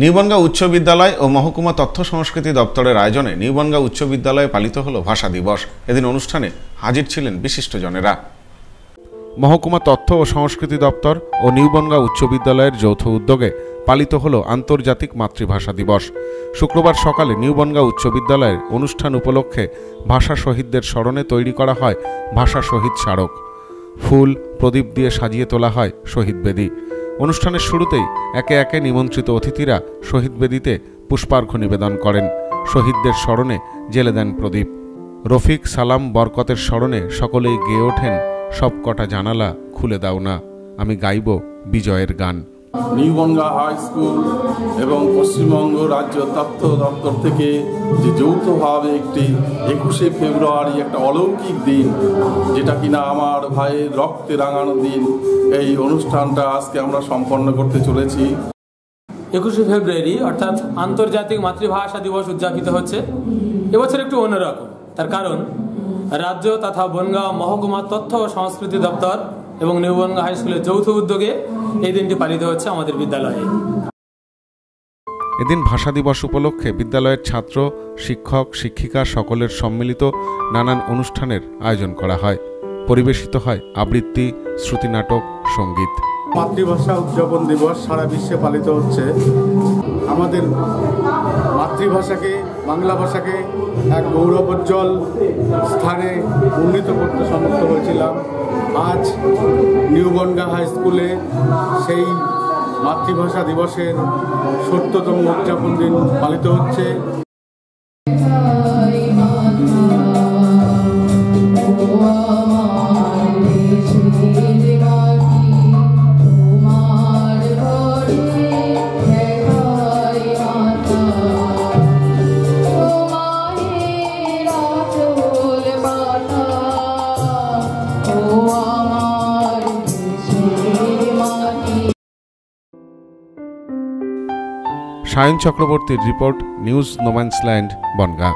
নিউবনগাঁ উচ্চ বিদ্যালয় ও মহকুমা তথ্য সংস্কৃতি দপ্তরের আয়োজনে নিউবনগাঁ উচ্চ বিদ্যালয়ে পালিত হল ভাষা দিবস। এদিন অনুষ্ঠানে হাজির ছিলেন বিশিষ্টজনেরা। মহকুমা তথ্য ও সংস্কৃতি দপ্তর ও নিউবনগাঁ উচ্চ বিদ্যালয়ের যৌথ উদ্যোগে পালিত হল আন্তর্জাতিক মাতৃভাষা দিবস। শুক্রবার সকালে নিউবনগাঁ উচ্চ বিদ্যালয়ের অনুষ্ঠান উপলক্ষে ভাষা শহীদদের স্মরণে তৈরি করা হয় ভাষা শহীদ স্মারক। ফুল, প্রদীপ দিয়ে সাজিয়ে তোলা হয় শহীদ বেদী। অনুষ্ঠানের শুরুতেই একে একে নিমন্ত্রিত অতিথিরা শহীদ বেদিতে পুষ্পার্ঘ নিবেদন করেন। শহীদদের স্মরণে জেলে দেন প্রদীপ। রফিক সালাম বরকতের স্মরণে সকলেই গেয়ে ওঠেন, সবকটা জানালা খুলে দাও না। আমি গাইব বিজয়ের গান। নিউবনগা হাই স্কুল এবং পশ্চিমবঙ্গ রাজ্য তথ্য দপ্তর থেকে যে যৌথভাবে একটি একুশে ফেব্রুয়ারি একটা অলৌকিক দিন, যেটা কিনা আমার ভাইয়ের রক্তে রাঙানো দিন, এই অনুষ্ঠানটা আজকে আমরা সম্পন্ন করতে চলেছি। একুশে ফেব্রুয়ারি, অর্থাৎ আন্তর্জাতিক মাতৃভাষা দিবস উদযাপিত হচ্ছে। এবছর একটু অন্যরকম, তার কারণ রাজ্য তথা বনগাঁও মহকুমা তথ্য ও সংস্কৃতি দপ্তর এবং নিউ বনগাঁ হাই স্কুলের যৌথ উদ্যোগে এই দিনটি পালিত হচ্ছে আমাদের বিদ্যালয়ে। এদিন ভাষা দিবস উপলক্ষে বিদ্যালয়ের ছাত্র শিক্ষক শিক্ষিকা সকলের সম্মিলিত নানান অনুষ্ঠানের আয়োজন করা হয়। পরিবেশিত হয় আবৃত্তি শ্রুতিনাটক সংগীত। মাতৃভাষা উদযাপন দিবস সারা বিশ্বে পালিত হচ্ছে। আমাদের মাতৃভাষাকে, বাংলা ভাষাকে এক গৌরবোজ্জ্বল স্থানে উন্নীত করতে সমর্থ হয়েছিলাম। আজ নিউবনগা হাই স্কুলে সেই মাতৃভাষা দিবসের সত্যতম উদযাপন দিন পালিত হচ্ছে। সায়ন চক্রবর্তীর রিপোর্ট নিউজ নোম্যান্সল্যান্ড বনগাঁ।